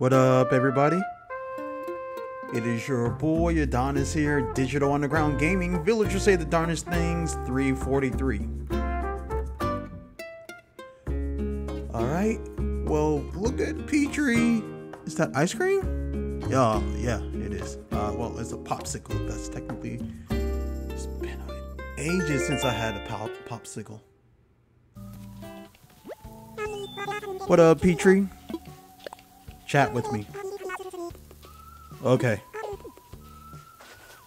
What up, everybody? It is your boy Adonis here, Digital Underground Gaming, Villagers Say the Darnest Things 343. Alright, well, look at Petri. Is that ice cream? Yeah, yeah, it is. Uh, well, it's a popsicle. That's technically. It's been ages since I had a pop- popsicle. What up, Petri? Chat with me. Okay.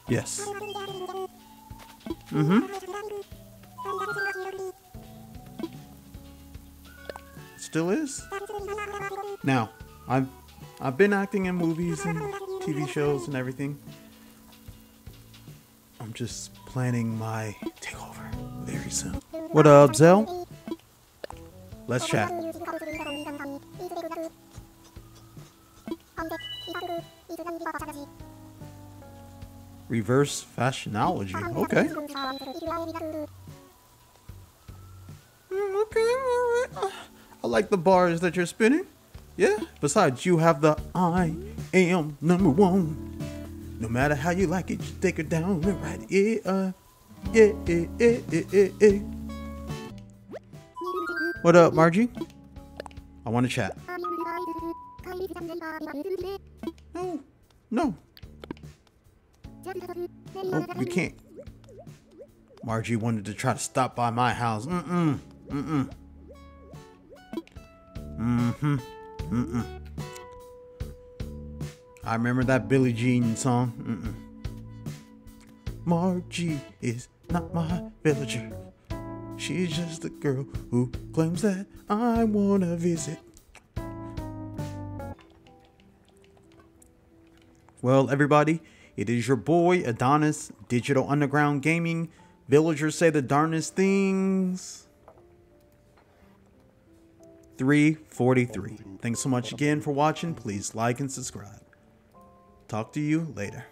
Yes. Mm-hmm. Still is. Now, I've I've been acting in movies and TV shows and everything. I'm just planning my takeover very soon. What up, Zell? Let's chat. Reverse fashionology. Okay. Okay. I like the bars that you're spinning. Yeah. Besides, you have the I am number one. No matter how you like it, you take her down and ride it. Uh, yeah, yeah, yeah, yeah, yeah. What up, Margie? I want to chat. No, no. Oh, you can't. Margie wanted to try to stop by my house. Mm-mm. Mm-mm. Mm-hmm. Mm-mm. I remember that Billie Jean song. Mm-mm. Margie is not my villager. She's just a girl who claims that I wanna visit. Well, everybody, it is your boy Adonis, Digital Underground Gaming. Villagers say the darnest things. 343. Thanks so much again for watching. Please like and subscribe. Talk to you later.